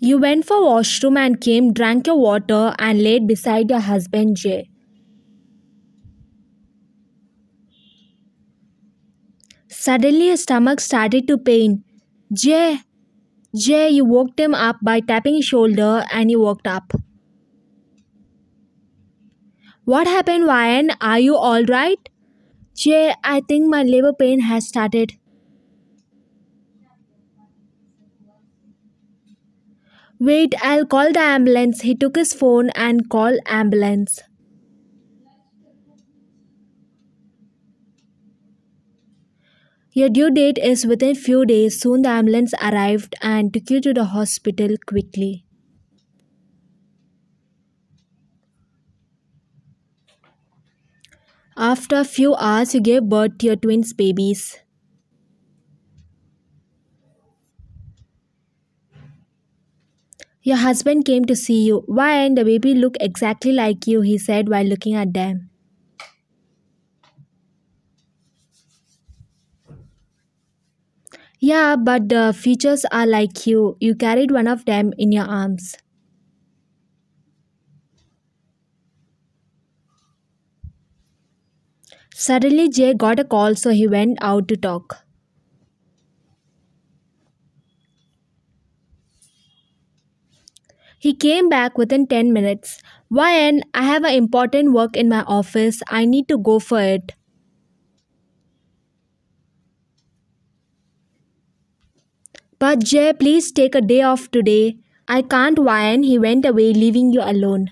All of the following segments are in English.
You went for washroom and came, drank your water and laid beside your husband Jay. Suddenly his stomach started to pain. Jay, Jay, you woke him up by tapping his shoulder and he woke up. What happened, Ryan? Are you alright? Jay, I think my liver pain has started. Wait, I'll call the ambulance. He took his phone and called ambulance. Your due date is within few days. Soon the ambulance arrived and took you to the hospital quickly. After a few hours, you gave birth to your twins babies. Your husband came to see you. Why and the baby look exactly like you, he said while looking at them. Yeah, but the features are like you. You carried one of them in your arms. Suddenly, Jay got a call, so he went out to talk. He came back within 10 minutes. Ryan, I have an important work in my office. I need to go for it. But Jay, please take a day off today. I can't, Ryan. He went away, leaving you alone.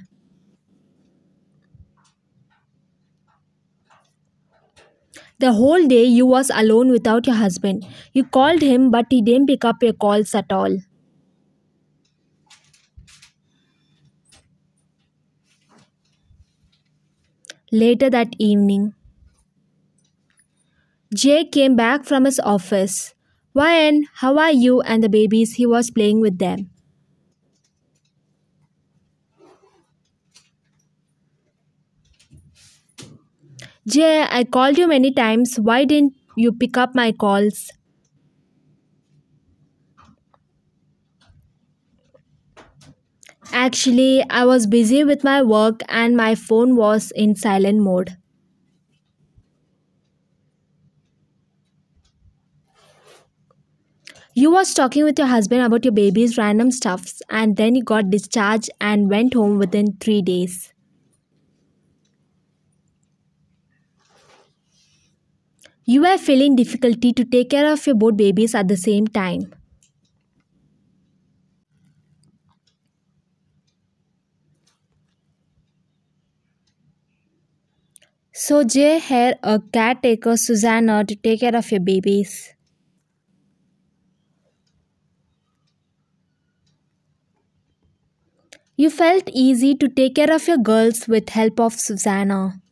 The whole day you was alone without your husband. You called him, but he didn't pick up your calls at all. Later that evening, Jay came back from his office. Ryan, how are you and the babies? He was playing with them. Jay, I called you many times. Why didn't you pick up my calls? Actually, I was busy with my work and my phone was in silent mode. You was talking with your husband about your baby's random stuffs and then you got discharged and went home within 3 days. You were feeling difficulty to take care of your both babies at the same time. So Jay hired a caretaker Susanna to take care of your babies. You felt easy to take care of your girls with help of Susanna.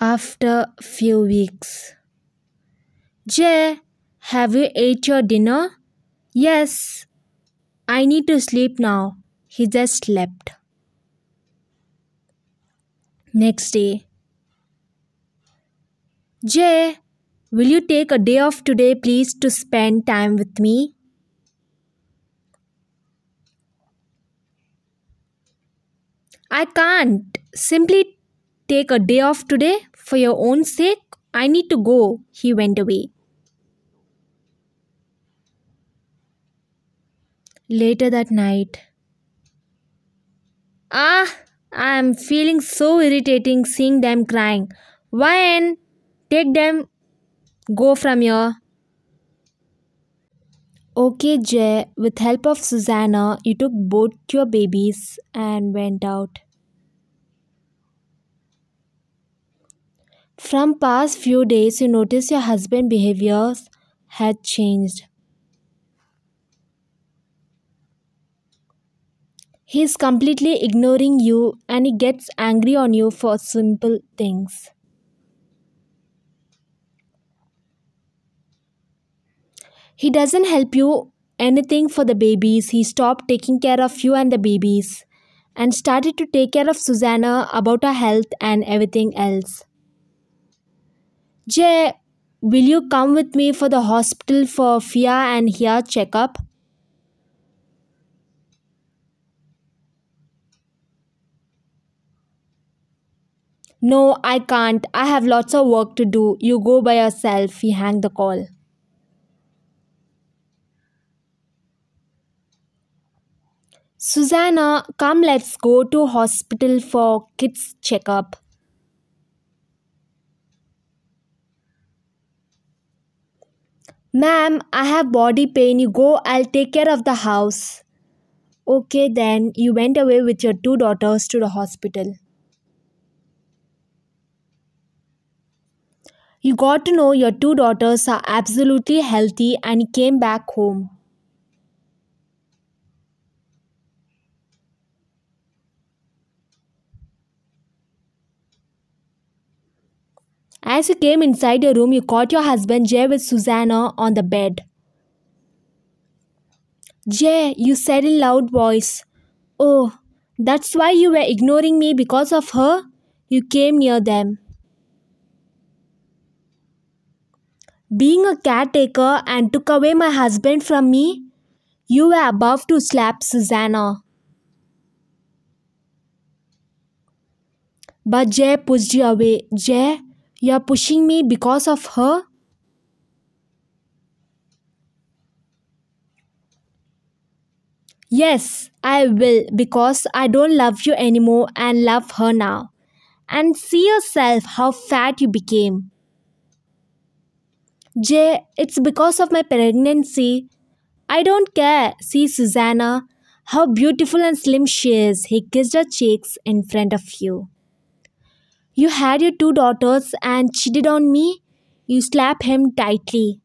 After few weeks. Jay, have you ate your dinner? Yes. I need to sleep now. He just slept. Next day. Jay, will you take a day off today, please, to spend time with me? I can't. Simply take a day off today for your own sake. I need to go. He went away. Later that night. Ah, I am feeling so irritating seeing them crying. Why n take them go from here? Okay, Jay, with help of Susanna, you took both your babies and went out. From past few days, you notice your husband behaviors had changed. He is completely ignoring you and he gets angry on you for simple things. He doesn't help you anything for the babies. He stopped taking care of you and the babies and started to take care of Susanna about her health and everything else. Jay, will you come with me for the hospital for Fia and hair checkup? No, I can't. I have lots of work to do. You go by yourself. He hung the call. Susanna, come let's go to hospital for kids checkup. Ma'am, I have body pain. You go, I'll take care of the house. Okay, then you went away with your two daughters to the hospital. You got to know your two daughters are absolutely healthy and came back home. As you came inside your room, you caught your husband Jay with Susanna on the bed. Jay, you said in loud voice. Oh, that's why you were ignoring me because of her? You came near them. Being a caretaker and took away my husband from me? You were above to slap Susanna. But Jay pushed you away. Jay, you are pushing me because of her? Yes, I will because I don't love you anymore and love her now. And see yourself how fat you became. Jay, it's because of my pregnancy. I don't care. See Susanna, how beautiful and slim she is. He kissed her cheeks in front of you. You had your two daughters and cheated on me? You slap him tightly.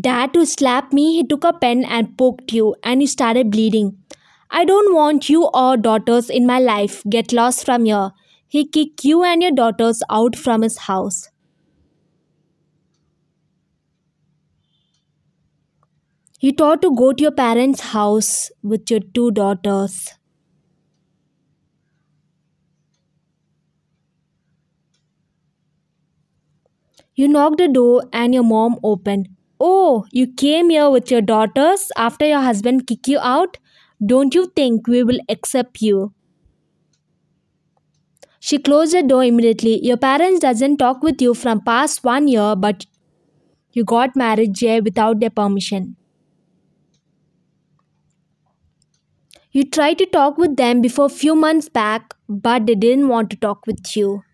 Dad to slap me, he took a pen and poked you, and you started bleeding. I don't want you or daughters in my life. Get lost from here. He kicked you and your daughters out from his house. You thought to go to your parents' house with your two daughters. You knocked the door and your mom opened. Oh, you came here with your daughters after your husband kicked you out? Don't you think we will accept you? She closed the door immediately. Your parents doesn't talk with you from past one year, but you got married Jay without their permission. You tried to talk with them before a few months back, but they didn't want to talk with you.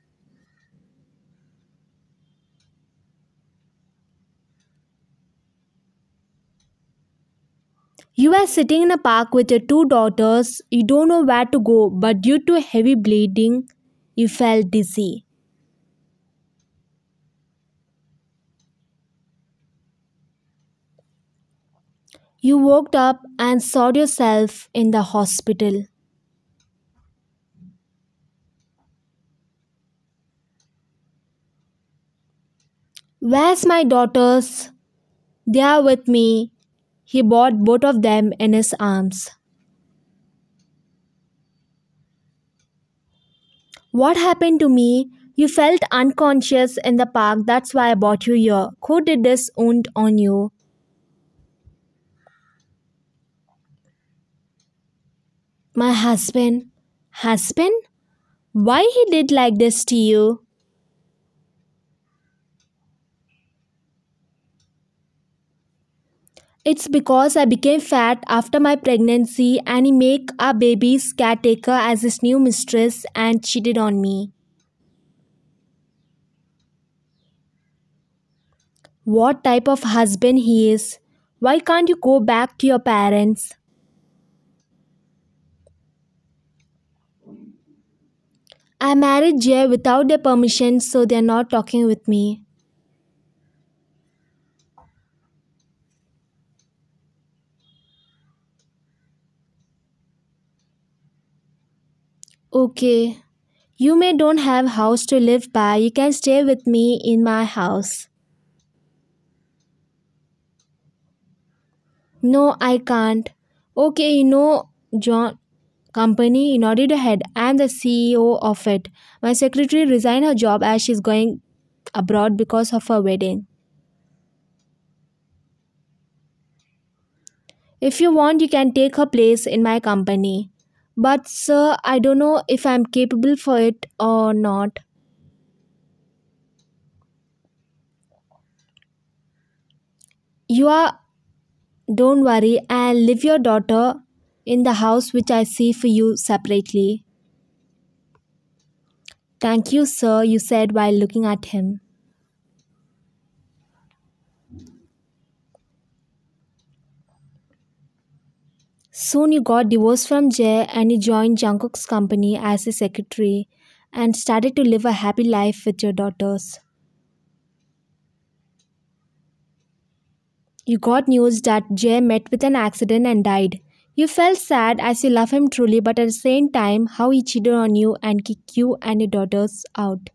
You are sitting in a park with your two daughters. You don't know where to go, but due to heavy bleeding, you felt dizzy. You woke up and saw yourself in the hospital. Where's my daughters? They are with me. He brought both of them in his arms. What happened to me? You felt unconscious in the park, that's why I brought you here. Who did this wound on you? My husband. Husband? Why he did like this to you? It's because I became fat after my pregnancy and he made our baby's caretaker as his new mistress and cheated on me. What type of husband he is? Why can't you go back to your parents? I married Jay without their permission, so they're not talking with me. Okay. You may don't have house to live by. You can stay with me in my house. No, I can't. Okay, you know, John, company nodded your head i'm the ceo of it my secretary resigned her job as she's going abroad because of her wedding if you want you can take her place in my company but sir i don't know if i'm capable for it or not you are don't worry i'll leave your daughter in the house which I see for you separately. Thank you, sir, you said while looking at him. Soon you got divorced from Jay and you joined Jungkook's company as a secretary and started to live a happy life with your daughters. You got news that Jay met with an accident and died. You felt sad as you love him truly, but at the same time, how he cheated on you and kicked you and your daughters out.